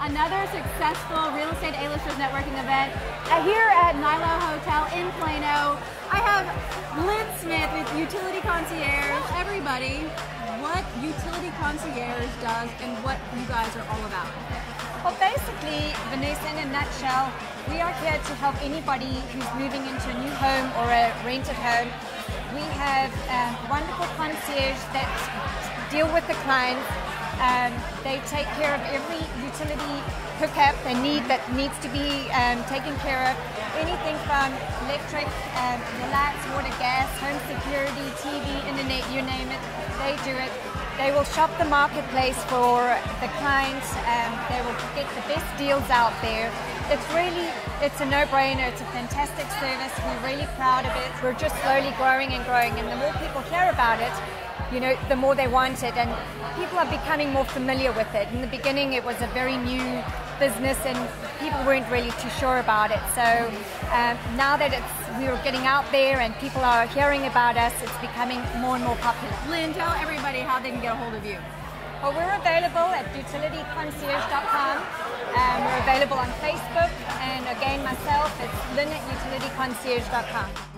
another successful real estate A-listers networking event here at NYLO Hotel in Plano. I have Lynn Smith with Utility Concierge. Tell everybody what Utility Concierge does and what you guys are all about. Well, basically, Vanessa, in a nutshell, we are here to help anybody who's moving into a new home or a rented home. We have um, wonderful concierge that deal with the clients um, they take care of every utility hookup they need that needs to be um, taken care of. Anything from electric, um, lights, water, gas, home security, TV, internet, you name it, they do it. They will shop the marketplace for the clients. Um, they will get the best deals out there. It's really, it's a no-brainer. It's a fantastic service. We're really proud of it. We're just slowly growing and growing, and the more people hear about it, you know, the more they want it. And people are becoming more familiar with it. In the beginning, it was a very new business and people weren't really too sure about it. So um, now that it's we're getting out there and people are hearing about us, it's becoming more and more popular. Lynn, tell everybody how they can get a hold of you. Well, we're available at utilityconcierge.com. Um, we're available on Facebook, and again, myself, it's lynn at utilityconcierge.com.